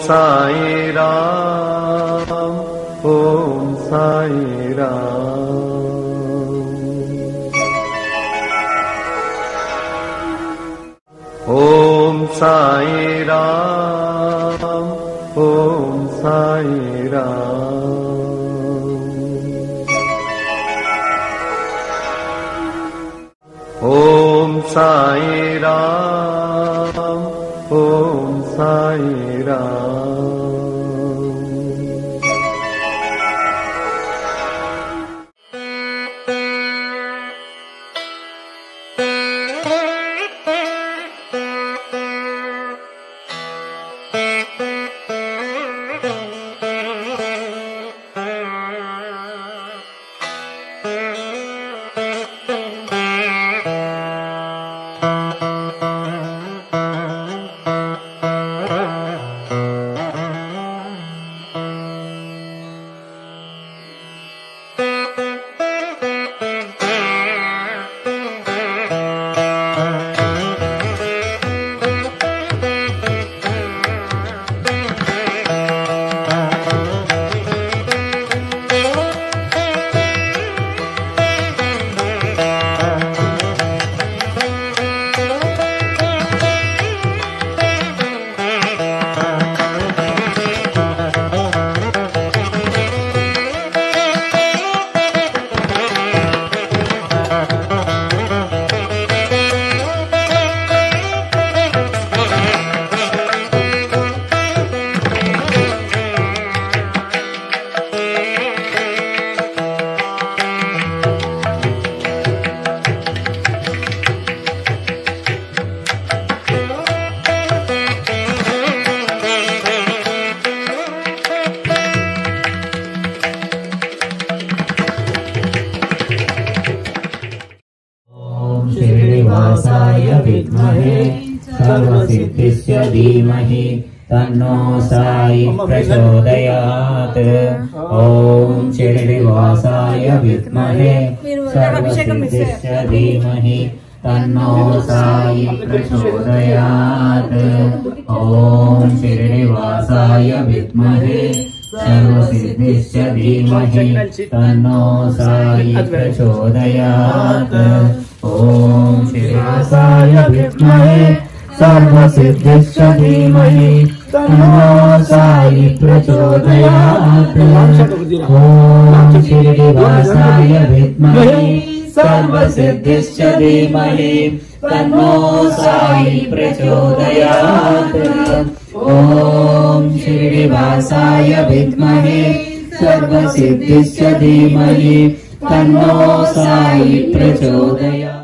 साईराम ॐ साईराम ॐ साईराम ॐ साईराम ॐ साईराम ॐ साईराम धीमहि तन्नो साई प्रचोदयात्। ॐ श्रीनिवासाय विद्महे सर्वसिद्धिस्य धीमहि तन्नो साई प्रचोदयात्। ॐ श्रीनिवासाय विद्महे सर्वसिद्धिश्च धीमहि तन्नो साई प्रचोदयात्। ॐ श्रीनिवासाय विद्महे सर्वसिद्धिश्च धीमहि तन्नो साई प्रचोदयात्। ॐ श्रीनिवासाय विद्महे सर्वसिद्धिश्च धीमहि तन्नो साई प्रचोदयात्। ॐ श्रीनिवासाय विद्महे सर्वसिद्धिश्च धीमहि तन्नो साई प्रचोदयात्।